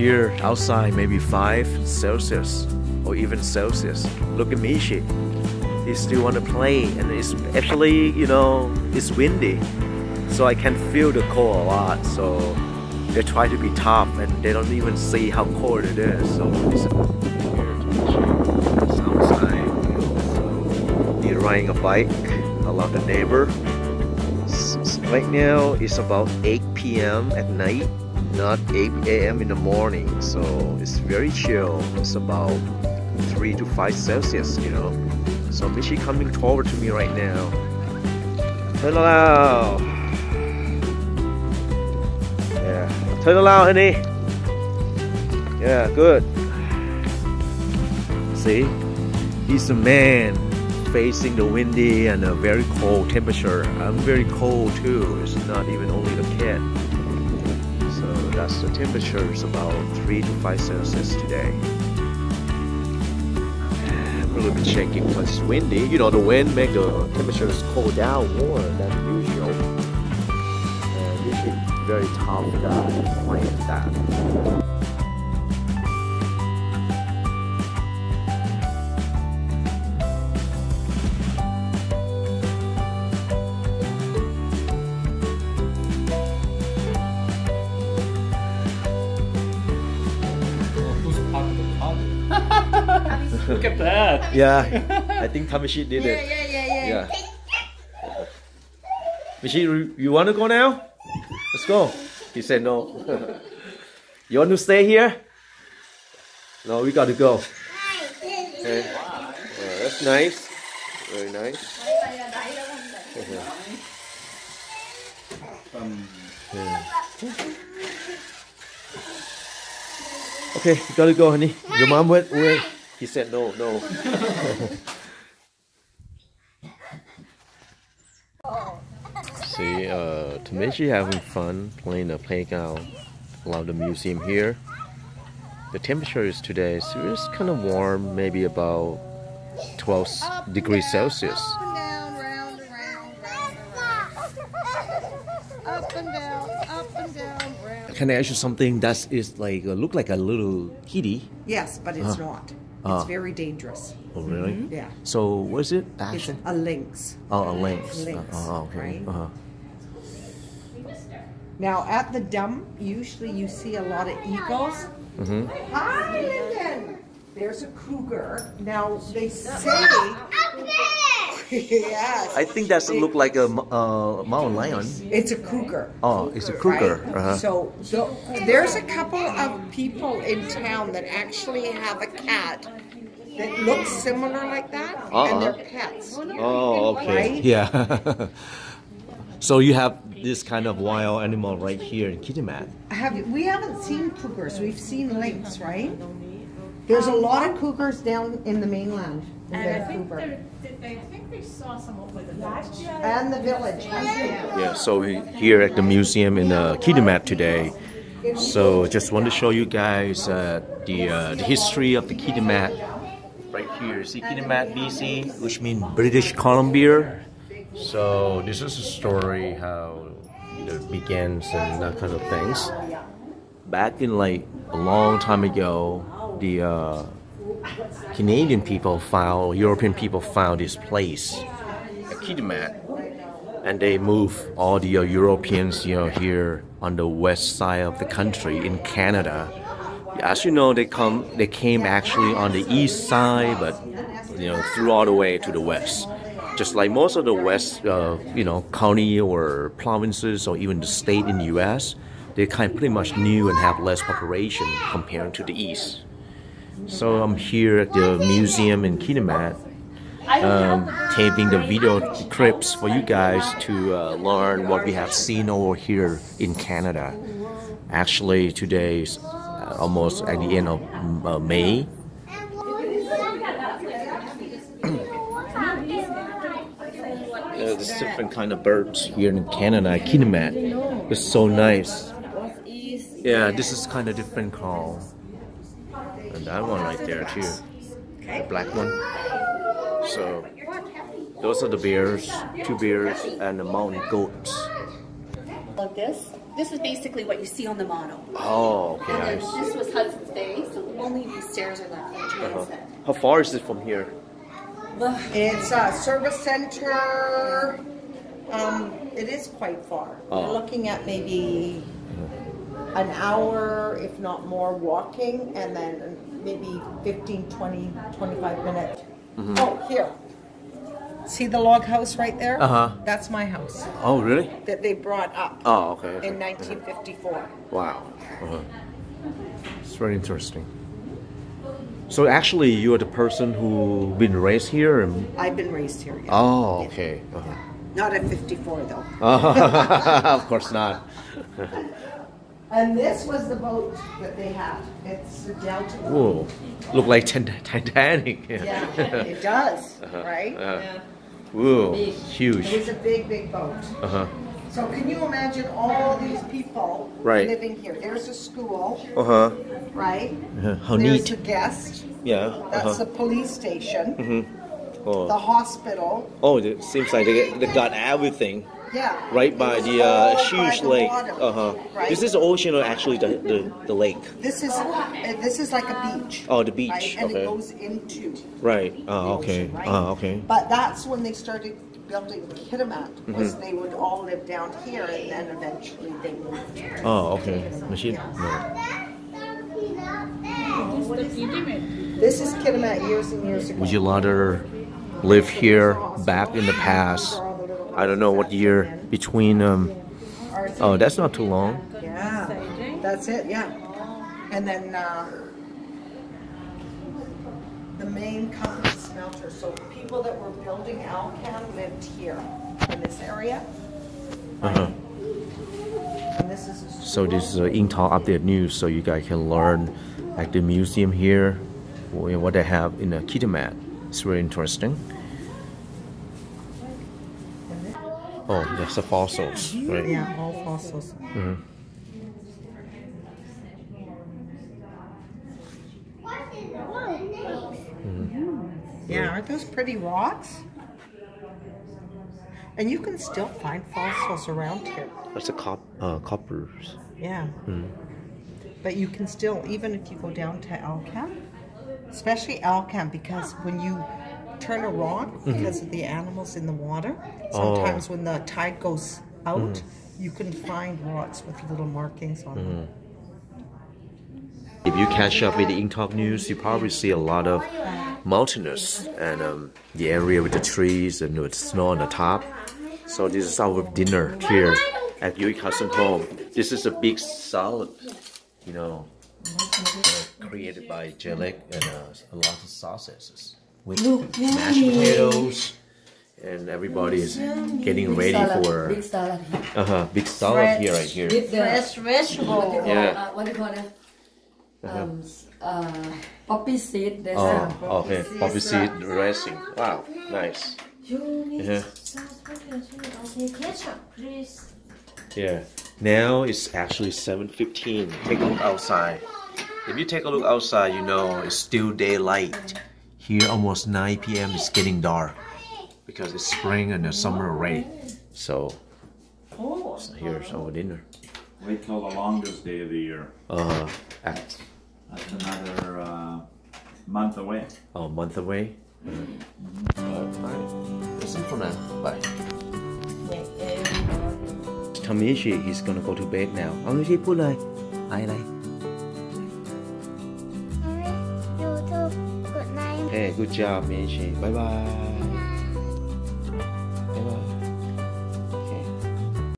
Here outside maybe 5 Celsius or even Celsius. Look at Mishi. He still want to play and it's actually, you know, it's windy. So I can feel the cold a lot. So they try to be tough and they don't even see how cold it is. So it's outside. So he's riding a bike along the neighbor. Right now it's about 8 p.m. at night, not 8 a.m. in the morning. So it's very chill. It's about 3 to 5 Celsius, you know. So Mishi coming forward to me right now. Hello. Yeah. Turn around, honey. Yeah, good. See? He's a man facing the windy and a very cold temperature. I'm very cold too. It's not even only the kid. So that's the temperature. It's about 3 to 5 Celsius today. I'm a little bit shaky because it's windy. You know, the wind makes the temperatures cool down more than usual. And usually very tough guy playing that. Look at that. Yeah, I think Tamishi did Yeah, it. yeah, yeah, yeah. Yeah. Mishi, you- you want to go now? Let's go. He said no. you want to stay here? No, we got to go. Okay. Uh, that's nice. Very nice. Okay, you gotta go, honey. Your mom went away. He said no, no. See, uh, Tamishi having fun playing the playground around the museum here. The temperature is today, so it's kind of warm, maybe about 12 Up degrees down, Celsius. Up and down, round and round, round and round. Up and down, up and down, round. Can I ask you something that is like uh, look like a little kitty? Yes, but it's not. Ah. It's very dangerous. Oh, really? Yeah. So what is it? It's Action? a lynx. Oh, a lynx. Lynx, Oh, okay. right? Uh-huh. Now, at the dump, usually you see a lot of eagles. hmm Hi, Lincoln. There's a cougar. Now, they say. Yes. I think that's look like a uh, mountain lion. It's a cougar. Oh, it's a cougar. Right? Uh-huh. So, so there's a couple of people in town that actually have a cat that looks similar like that, and they're pets. Oh, okay. Right? Yeah. so you have this kind of wild animal right here in Kitimat. Have we haven't seen cougars. We've seen lynx, right? There's a lot of cougars down in the mainland in And I think Vancouver they're, I think they saw some over the village. and the village. Yeah, so here at the museum in uh, Kitimat today. So just want to show you guys uh, the, uh, the history of the Kitimat. Right here, see Kitimat, BC, which means British Columbia. So this is a story how it begins and that kind of things. Back in like a long time ago, the uh, Canadian people found, European people found this place and they move all the uh, Europeans, you know, here on the west side of the country in Canada. As you know, they come, they came actually on the east side, but you know, through all the way to the west. Just like most of the west, uh, you know, county or provinces or even the state in the U.S., they kind of pretty much new and have less population compared to the east. So I'm here at the museum in Kitimat um, taping the video clips for you guys to uh, learn what we have seen over here in Canada. Actually, today is uh, almost at the end of uh, May. Yeah, there's different kind of birds here in Canada. Kitimat. It's so nice. Yeah, this is kind of different call. And that one right there too. The black one. So those are the bears, two bears and the mountain goats. Like this. This is basically what you see on the model. Oh, okay, And then nice. this was Hudson's Bay, so only these stairs are left. Uh-huh. How far is it from here? It's a service center. Um, it is quite far. Oh. We're looking at maybe an hour, if not more, walking, and then maybe 15, 20, 25 minutes. Mm-hmm. Oh, here. See the log house right there? Uh-huh. That's my house Oh, really? that they brought up Oh, okay. okay. in 1954. Wow. Uh-huh. It's very interesting. So actually, you are the person who been raised here. And... I've been raised here. Yeah. Oh, okay. Uh-huh. Not at 54 though. of course not. And this was the boat that they had. It's the Delta. Whoa, look like Tit- Titanic. Yeah, it does, Uh-huh. right? Uh, Whoa, It huge. was a big, big boat. Uh huh. So can you imagine all these people Right. living here? There's a school, Uh huh. right? How There's neat. a guest. Yeah. That's Uh-huh. the police station. Mm Mhm. oh. The hospital. oh, it seems like they, they got everything Yeah. right by the uh, all by huge the lake. water, Uh huh. Right? Is this the ocean or actually the, the, the lake? This is uh, this is like a beach. Oh, the beach, Right? And okay. it goes into Right. Oh, okay. ocean, right? Oh, okay. But that's when they started building Kitimat. Was Mm-hmm. they would all live down here, and then eventually they moved. Oh, okay. Machine. No. This is Kitimat years and years ago. Would you rather live here back in the past? I don't know what year between. Um, oh, that's not too long. Yeah, that's it. Yeah, and then uh, the main company smelter. So people that were building Alcan lived here in this area. Uh-huh. This is a So this is uh, Intel update news, so you guys can learn like the museum here, what they have in the Kitimat. It's very interesting. Oh, that's the fossils, right? Yeah, all fossils. Mhm. Yeah, aren't those pretty rocks? And you can still find fossils around here. That's the cop, uh, coppers. Yeah. Mm. But you can still, even if you go down to Alcan, especially Alcan, because when you turn a rock because of the animals in the water, sometimes when the tide goes out, you can find rocks with little markings on them. If you catch up with the Intalk news, you probably see a lot of mountainous and um, the area with the trees and with snow on the top. So this is our dinner here at Yui Cousin home. This is a big salad, you know, uh, created by Jelek and uh, a lot of sauces with mashed potatoes. And everybody is getting ready for Big salad. uh-huh, big salad here right here. With the Fresh vegetable. Yeah. uh, what do you call it? Um, uh, poppy seed. There's Oh, a okay. Poppy seed dressing. Wow, nice. You need Yeah. sauce. Okay, ketchup, please. Yeah. Now it's actually 7:15. Take a look outside. If you take a look outside, you know it's still daylight. Here, almost 9 p.m. It's getting dark because it's spring and the summer already. So, so here's our dinner. Wait till the longest day of the year. Uh. That's another uh, month away. Oh, month away. Mm -hmm. all right. All right. That's it for now. Bye. Tamishi is gonna go to bed now. Ông Lucy, put lại. I, đây? good job，明星，拜拜。